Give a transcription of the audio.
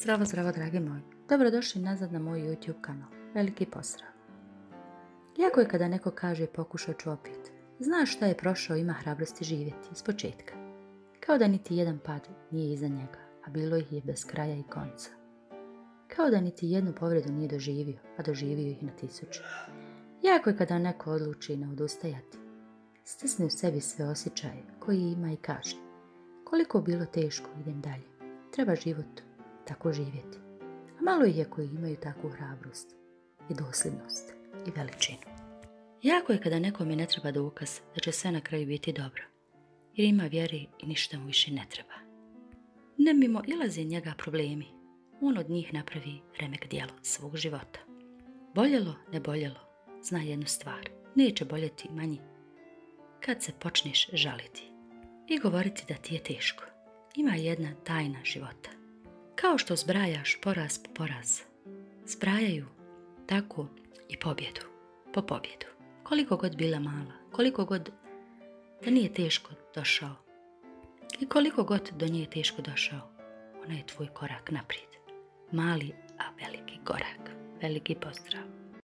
Zdravo, zdravo, dragi moji. Dobrodošli nazad na moj YouTube kanal. Veliki pozdrav. Jako je kada neko kaže pokušao ću opet. Znaš šta je prošao, ima hrabrosti živjeti iz početka. Kao da niti jedan pad nije iza njega, a bilo ih je bez kraja i konca. Kao da niti jednu povredu nije doživio, a doživio ih na tisuće. Jako je kada neko odluči ne odustajati. Stisne u sebi sve osjećaje koji ima i kaže. Koliko bilo teško, idem dalje. Treba život tako živjeti. A malo je koji imaju takvu hrabrost i dosljednost i veličinu. Jako je kada nekome ne treba dokaz da će sve na kraju biti dobro, jer ima vjeri i ništa mu više ne treba. Ne mimo ilaze njega problemi, on od njih napravi remek dijelo svog života. Boljelo, ne boljelo, zna jednu stvar, neće boljeti manji kad se počneš žaliti i govoriti da ti je teško. Ima jedna tajna života. Kao što zbrajaš poraz po poraz, zbrajaju tako i pobjedu po pobjedu. Koliko god bila mala, koliko god da nije teško došao i koliko god do nje je teško došao, ona je tvoj korak naprijed. Mali, a veliki korak. Veliki pozdrav.